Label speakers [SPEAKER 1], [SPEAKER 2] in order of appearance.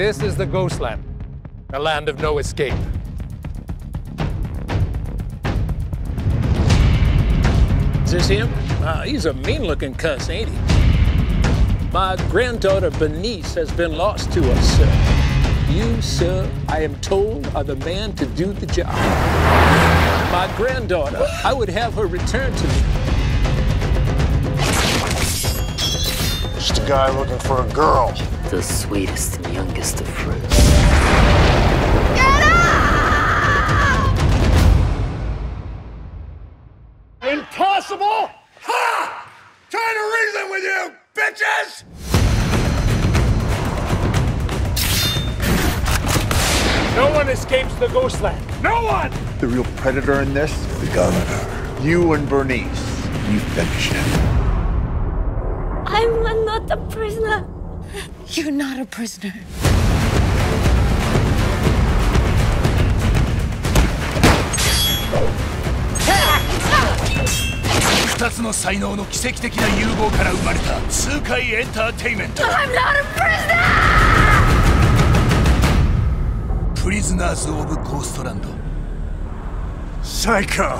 [SPEAKER 1] This is the Ghostland, a land of no escape.
[SPEAKER 2] Is this him? Uh, he's a mean-looking cuss, ain't he? My granddaughter Bernice has been lost to us, sir. You, sir, I am told, are the man to do the job. My granddaughter, I would have her returned to me.
[SPEAKER 3] Just a guy looking for a girl.
[SPEAKER 4] The sweetest and youngest of fruits.
[SPEAKER 5] Get out!
[SPEAKER 3] Impossible? Ha! Trying to reason with you, bitches!
[SPEAKER 1] No one escapes the Ghostland.
[SPEAKER 3] No one!
[SPEAKER 6] The real predator in this?
[SPEAKER 3] The governor.
[SPEAKER 6] You and Bernice.
[SPEAKER 3] You finished him.
[SPEAKER 5] I'm not a prisoner. You're not a prisoner.
[SPEAKER 7] 2つの才能の奇跡的な融合から生まれた痛快エンターテイメント
[SPEAKER 5] I'm not a prisoner!
[SPEAKER 7] プリズナーズ・オブ・ゴーストランド
[SPEAKER 3] Psycho!